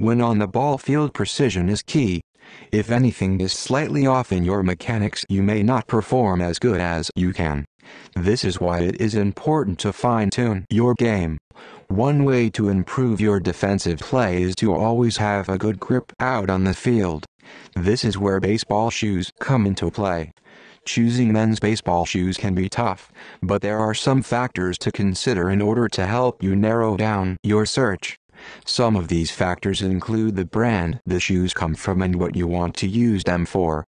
When on the ball field precision is key. If anything is slightly off in your mechanics you may not perform as good as you can. This is why it is important to fine-tune your game. One way to improve your defensive play is to always have a good grip out on the field. This is where baseball shoes come into play. Choosing men's baseball shoes can be tough, but there are some factors to consider in order to help you narrow down your search. Some of these factors include the brand the shoes come from and what you want to use them for.